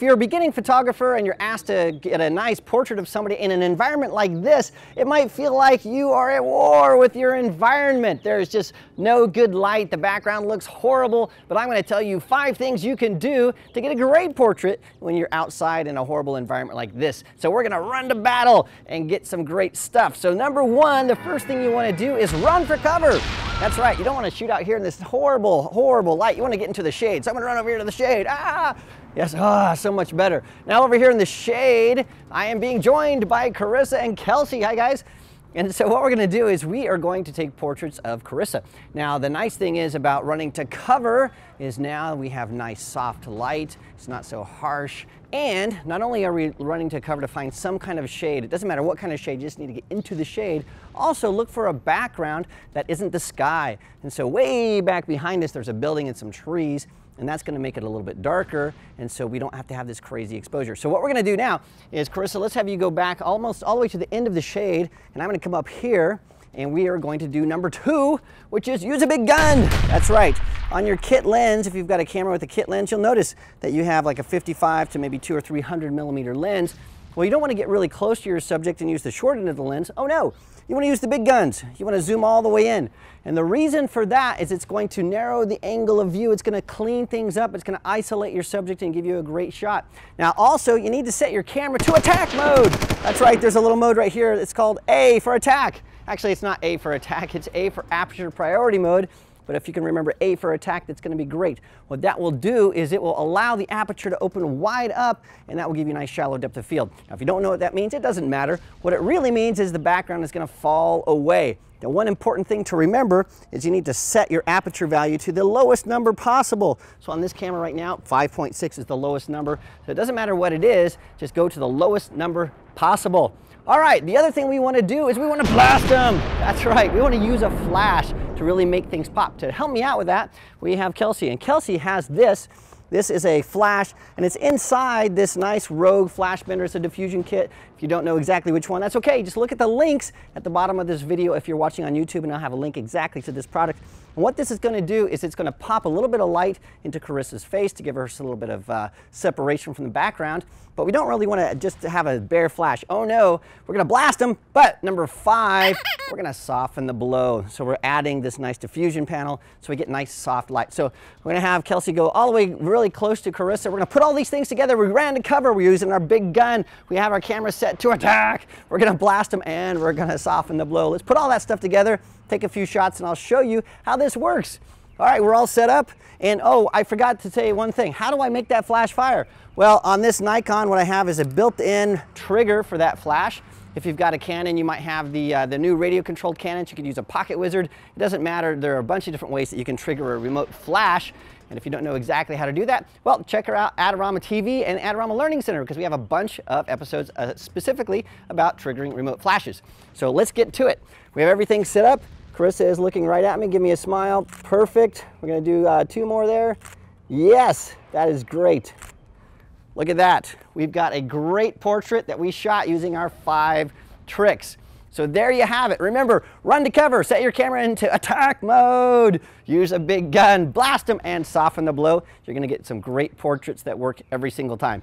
If you're a beginning photographer and you're asked to get a nice portrait of somebody in an environment like this, it might feel like you are at war with your environment. There's just no good light, the background looks horrible, but I'm gonna tell you five things you can do to get a great portrait when you're outside in a horrible environment like this. So we're gonna run to battle and get some great stuff. So number one, the first thing you wanna do is run for cover. That's right, you don't wanna shoot out here in this horrible, horrible light. You wanna get into the shade. So I'm gonna run over here to the shade. Ah! Yes, ah, so much better. Now over here in the shade, I am being joined by Carissa and Kelsey. Hi guys. And so what we're gonna do is we are going to take portraits of Carissa. Now the nice thing is about running to cover is now we have nice soft light. It's not so harsh. And not only are we running to cover to find some kind of shade, it doesn't matter what kind of shade, you just need to get into the shade. Also look for a background that isn't the sky. And so way back behind us, there's a building and some trees and that's gonna make it a little bit darker, and so we don't have to have this crazy exposure. So what we're gonna do now is, Carissa, let's have you go back almost all the way to the end of the shade, and I'm gonna come up here, and we are going to do number two, which is use a big gun. That's right. On your kit lens, if you've got a camera with a kit lens, you'll notice that you have like a 55 to maybe two or 300 millimeter lens. Well, you don't want to get really close to your subject and use the short end of the lens. Oh no, you want to use the big guns. You want to zoom all the way in. And the reason for that is it's going to narrow the angle of view. It's going to clean things up. It's going to isolate your subject and give you a great shot. Now also, you need to set your camera to attack mode. That's right, there's a little mode right here. It's called A for attack. Actually, it's not A for attack, it's A for aperture priority mode. But if you can remember A for attack, that's gonna be great. What that will do is it will allow the aperture to open wide up and that will give you a nice shallow depth of field. Now, if you don't know what that means, it doesn't matter. What it really means is the background is gonna fall away. Now, one important thing to remember is you need to set your aperture value to the lowest number possible. So on this camera right now, 5.6 is the lowest number. So it doesn't matter what it is, just go to the lowest number possible. All right, the other thing we want to do is we want to blast them. That's right, we want to use a flash to really make things pop. To help me out with that, we have Kelsey, and Kelsey has this. This is a flash, and it's inside this nice Rogue flash bender. It's a diffusion kit. If you don't know exactly which one, that's okay. Just look at the links at the bottom of this video if you're watching on YouTube, and I'll have a link exactly to this product. And what this is going to do is it's going to pop a little bit of light into Carissa's face to give her a little bit of uh, separation from the background. But we don't really want to just have a bare flash. Oh no, we're going to blast them. But number five, we're going to soften the blow. So we're adding this nice diffusion panel so we get nice soft light. So we're going to have Kelsey go all the way really close to Carissa. We're to put all these things together. We ran to cover. We're using our big gun. We have our camera set to attack. We're to blast them and we're to soften the blow. Let's put all that stuff together take a few shots and I'll show you how this works. All right, we're all set up. And oh, I forgot to tell you one thing. How do I make that flash fire? Well, on this Nikon, what I have is a built-in trigger for that flash. If you've got a Canon, you might have the, uh, the new radio-controlled Canons. You could use a Pocket Wizard. It doesn't matter. There are a bunch of different ways that you can trigger a remote flash. And if you don't know exactly how to do that, well, check her out, Adorama TV and Adorama Learning Center, because we have a bunch of episodes uh, specifically about triggering remote flashes. So let's get to it. We have everything set up. Carissa is looking right at me. Give me a smile. Perfect. We're going to do uh, two more there. Yes, that is great. Look at that. We've got a great portrait that we shot using our five tricks. So there you have it. Remember, run to cover, set your camera into attack mode, use a big gun, blast them, and soften the blow. You're gonna get some great portraits that work every single time.